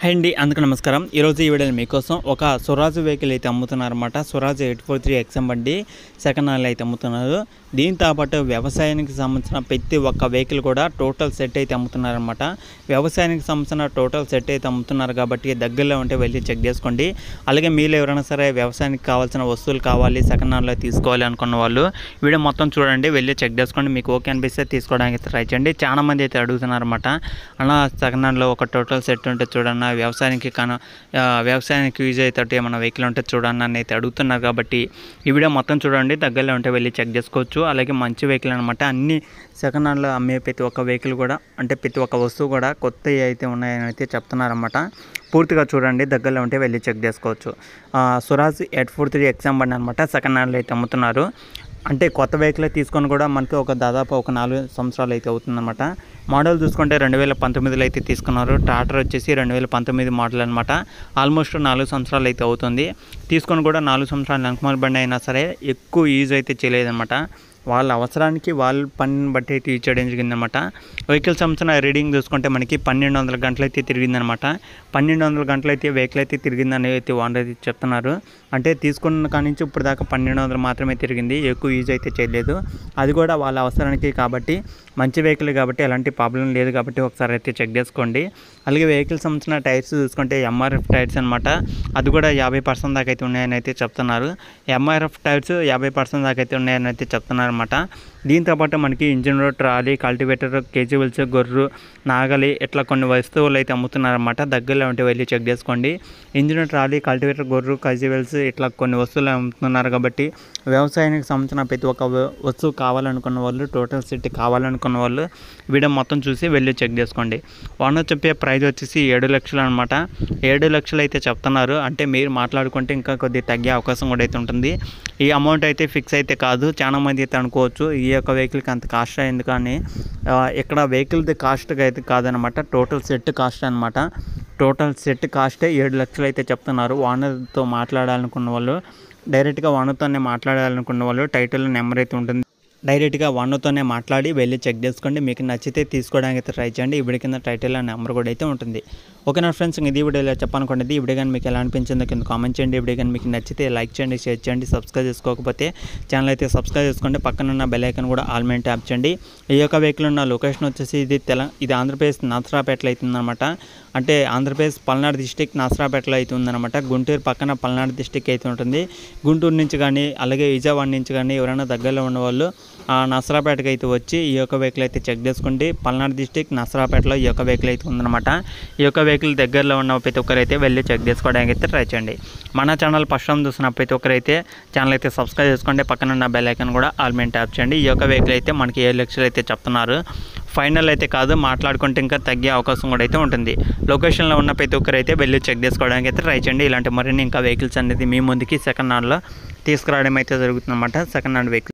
Hi అండి అందుకు నమస్కారం. ఈరోజు ఈ వీడియోలో మీకోసం ఒక స్వరాజ్ వెహికల్ అయితే అమ్ముతున్నారన్నమాట. Swaraj eight four three XM బండి సెకండ్ హ్యాండ్ అయితే అమ్ముతున్నారు. దీంతో పాటు వ్యవసాయానికి సంబంధించిన ప్రతి ఒక్క వెహికల్ కూడా టోటల్ సెట్ అయితే అమ్ముతున్నారన్నమాట. వ్యవసాయానికి సంబంధించిన టోటల్ సెట్ అయితే అమ్ముతున్నారు కాబట్టి దగ్గరలో ఉంటే వెళ్ళి చెక్ చేసుకోండి. అలాగే మీరు ఎవరైనా సరే వ్యవసాయానికి కావాల్సిన వస్తువులు కావాలి సెకండ్ హ్యాండ్లో తీసుకోవాలి అనుకున్న వాళ్ళు వీడియో మొత్తం చూడండి వెళ్ళి చెక్ చేసుకోండి. మీకు ఓకే అనిపిస్తే తీసుకోవడానికి ట్రై చేయండి. చాలా మంది అయితే అడుగుతున్నారన్నమాట. అలా సెకండ్ హ్యాండ్లో ఒక టోటల్ సెట్ ఉంటే చూడండి ఏమన్నా వ్యవసాయానికి కన వ్యవసాయానికి యూజ్ అయ్యేటట్టు ఏమైనా వెహికల్ ఉంటే చూడండి అని అయితే అడుగుతున్నారు కాబట్టి ఈ వీడియో మొత్తం చూడండి. దగ్గరలో ఉంటే వెళ్ళి చెక్ చేసుకోవచ్చు. అలాగే మంచి వెహికల్ అనమాట అన్ని సెకండ్ హ్యాండ్లో అమ్మే ప్రతి ఒక్క వెహికల్ కూడా అంటే ప్రతి ఒక్క వస్తువు కూడా కొత్తవి అయితే ఉన్నాయని అయితే చెప్తున్నారన్నమాట. పూర్తిగా చూడండి. దగ్గరలో ఉంటే వెళ్ళి చెక్ చేసుకోవచ్చు. Swaraj eight four three XM బండి అనమాట సెకండ్ హ్యాండ్లో అయితే అమ్ముతున్నారు. అంటే కొత్త వెహికల్ తీసుకొని కూడా మనకి ఒక దాదాపు ఒక నాలుగు సంవత్సరాలు అయితే అవుతుందన్నమాట. మోడల్ చూసుకుంటే రెండు వేల పంతొమ్మిదిలో అయితే తీసుకున్నారు. టాటర్ వచ్చేసి రెండు వేల పంతొమ్మిది మోడల్ అనమాట ఆల్మోస్ట్ నాలుగు సంవత్సరాలు అయితే అవుతుంది. తీసుకొని కూడా నాలుగు సంవత్సరాలు లంకమాల బండి అయినా సరే ఎక్కువ యూజ్ అయితే చేయలేదన్నమాట. వాళ్ళ అవసరానికి వాళ్ళ పనిని బట్టి అయితే యూజ్ చేయడం జరిగిందనమాట వెహికల్ సంబంధించిన రీడింగ్ చూసుకుంటే మనకి పన్నెండు వందల గంటలు అయితే తిరిగిందనమాట పన్నెండు వందల గంటలు అయితే వెహికల్ అయితే తిరిగిందని అయితే ఓనర్ అయితే చెప్తున్నారు. అంటే తీసుకున్న కాడి నుంచి ఇప్పుడు దాకా పన్నెండు వందలు మాత్రమే తిరిగింది. ఎక్కువ యూజ్ అయితే చేయలేదు. అది కూడా వాళ్ళ అవసరానికి కాబట్టి మంచి వెహికల్ కాబట్టి ఎలాంటి ప్రాబ్లం లేదు కాబట్టి ఒకసారి అయితే చెక్ చేసుకోండి. అలాగే వెహికల్ సంబంధించిన టైర్స్ చూసుకుంటే ఎంఆర్ఎఫ్ టైర్స్ అనమాట అది కూడా యాభై పర్సెంట్ దాకా అయితే ఉన్నాయని అయితే చెప్తున్నారు. ఎంఆర్ఎఫ్ టైర్స్ యాభై పర్సెంట్ దాకా అయితే ఉన్నాయని అయితే చెప్తున్నారు అనమాట దీంతో పాటు మనకి ఇంజిన్ ట్రాలీ కల్టివేటర్ కేజీవల్స్ గొర్రు నాగలి ఇట్లా కొన్ని వస్తువులు అయితే అమ్ముతున్నారన్నమాట. దగ్గరలో ఉంటే వెళ్ళి చెక్ చేసుకోండి. ఇంజిన్ ట్రాలీ కల్టివేటర్ గొర్రు కల్టివేల్స్ ఇట్లా కొన్ని వస్తువులు అమ్ముతున్నారు కాబట్టి వ్యవసాయానికి సంబంధించిన ప్రతి ఒక్క వస్తువు కావాలనుకున్న వాళ్ళు టోటల్ సెట్ కావాలనుకున్న వాళ్ళు వీడియో మొత్తం చూసి వెళ్ళి చెక్ చేసుకోండి. వాళ్ళు చెప్పే ప్రైస్ వచ్చేసి ఏడు లక్షలు అనమాట ఏడు లక్షలు అయితే చెప్తున్నారు. అంటే మీరు మాట్లాడుకుంటే ఇంకా కొద్దిగా తగ్గే అవకాశం కూడా అయితే ఉంటుంది. ఈ అమౌంట్ అయితే ఫిక్స్ అయితే కాదు. చాలా మంది అయితే అనుకోవచ్చు. ఈ ఈ యొక్క వెహికల్కి అంత కాస్ట్ అయింది కానీ ఆ, ఇక్కడ వెహికల్ది కాస్ట్ అయితే కాదనమాట. టోటల్ సెట్ కాస్ట్ అనమాట టోటల్ సెట్ కాస్టే ఏడు లక్షలు అయితే చెప్తున్నారు. ఓనర్తో మాట్లాడాలనుకున్న వాళ్ళు డైరెక్ట్గా ఓనర్తోనే మాట్లాడాలనుకున్న వాళ్ళు టైటిల్ నెంబర్ అయితే ఉంటుంది. డైరెక్ట్గా వన్తోనే మాట్లాడి వెళ్ళి చెక్ చేసుకోండి. మీకు నచ్చితే తీసుకోవడానికి అయితే ట్రై చేయండి. ఇప్పుడు కింద టైటిల్ నెంబర్ కూడా అయితే ఉంటుంది. ఓకే నా ఫ్రెండ్స్ ఇది వీడియోలో చెప్పాలనుకోండి ఇప్పుడు కానీ మీకు ఎలా అనిపించిందో కింద కామెంట్ చేయండి. ఇప్పుడు కానీ మీకు నచ్చితే లైక్ చేయండి షేర్ చేయండి సబ్స్క్రైబ్ చేసుకోకపోతే ఛానల్ అయితే సబ్స్క్రైబ్ చేసుకోండి. పక్కన ఉన్న బెల్ ఐకన్ కూడా ఆల్ మీద ట్యాప్ చేయండి. ఈ యొక్క వెహికల్ ఉన్న లొకేషన్ వచ్చేసి ఇది తెల ఇది ఆంధ్రప్రదేశ్ నాసరాపేటలో అవుతుందన్నమాట అంటే ఆంధ్రప్రదేశ్ పల్నాడు డిస్టిక్ నాసరాపేటలో అయితే ఉందన్నమాట. గుంటూరు పక్కన పల్నాడు డిస్టిక్ అయితే ఉంటుంది. గుంటూరు నుంచి కానీ అలాగే విజయవాడ నుంచి కానీ ఎవరైనా దగ్గరలో ఉన్నవాళ్ళు నసరాపేటకి అయితే వచ్చి ఈ యొక్క వెహికల్ అయితే చెక్ చేసుకోండి. పల్నాడు డిస్టిక్ నసరాపేటలో ఈ యొక్క వెహికల్ అయితే ఉందన్నమాట. ఈ యొక్క వెహికల్ దగ్గరలో ఉన్న ప్రతి ఒక్కరైతే వెళ్ళి చెక్ చేసుకోవడానికి అయితే ట్రై చేయండి. మన ఛానల్ ఫస్ట్ టైం చూసిన ప్రతి ఒక్కరైతే ఛానల్ అయితే సబ్స్క్రైబ్ చేసుకోండి. పక్కన ఉన్న బెల్ ఐకన్ కూడా ఆల్ మీద ట్యాప్ చేయండి. ఈ యొక్క వెహికల్ అయితే మనకి ఏడు లక్షలు అయితే చెప్తున్నారు. ఫైనల్ అయితే కాదు మాట్లాడుకుంటే ఇంకా తగ్గే అవకాశం కూడా అయితే ఉంటుంది. లొకేషన్లో ఉన్న ప్రతి ఒక్కరైతే వెళ్ళి చెక్ చేసుకోవడానికి అయితే ట్రై చేయండి. ఇలాంటి మరిన్ని ఇంకా వెహికల్స్ అనేది మీ ముందుకి సెకండ్ హ్యాండ్లో తీసుకురావడం అయితే జరుగుతుందన్నమాట. Second hand vehicle.